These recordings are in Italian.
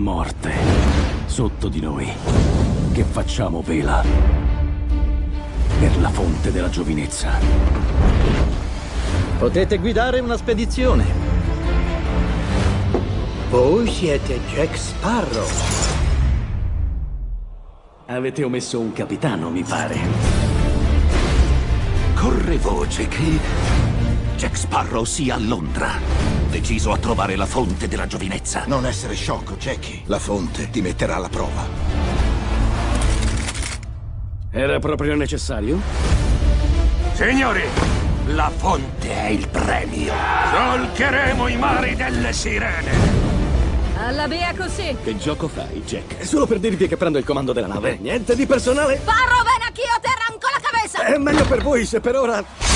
morte sotto di noi che facciamo vela per la fonte della giovinezza. Potete guidare una spedizione. Voi siete Jack Sparrow. Avete omesso un capitano, mi pare. Corre voce che Jack Sparrow sia a Londra, deciso a trovare la fonte della giovinezza. Non essere sciocco, Jackie. La fonte ti metterà alla prova. Era proprio necessario? Signori, la fonte è il premio. Solcheremo i mari delle sirene. Alla via così! Che gioco fai, Jack? È solo per dirvi che prendo il comando della nave. Niente di personale. Parro ven aquí o te arranco la cabeza! È meglio per voi se per ora...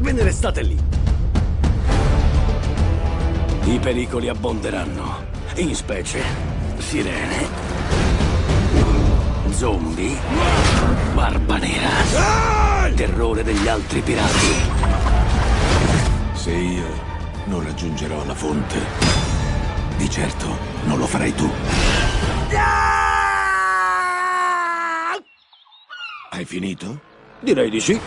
Ve ne restate lì. I pericoli abbonderanno. In specie, sirene, zombie, barba nera, terrore degli altri pirati. Se io non raggiungerò la fonte, di certo non lo farai tu. Hai finito? Direi di sì.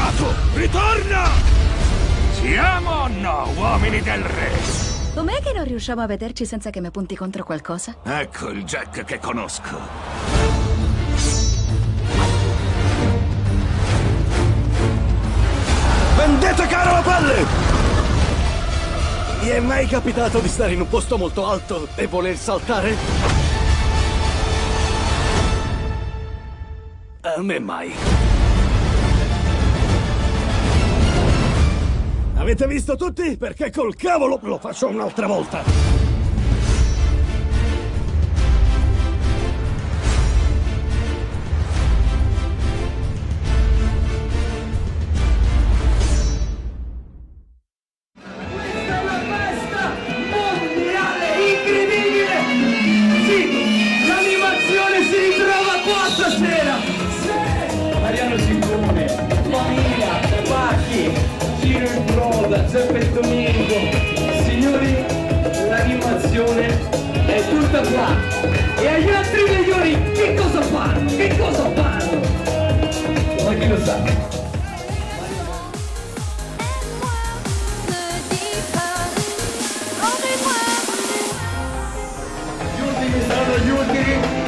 Cominciato! Ritorna! Siamo o no, uomini del re? Com'è che non riusciamo a vederci senza che mi punti contro qualcosa? Ecco il Jack che conosco. Vendete caro la pelle! Vi è mai capitato di stare in un posto molto alto e voler saltare? A me mai. Avete visto tutti? Perché col cavolo lo faccio un'altra volta. Broda, Giuseppe Domingo. Signori, l'animazione è tutta qua! E agli altri migliori che cosa fanno? Che cosa fanno? Ma chi lo sa? Gli ultimi saranno gli ultimi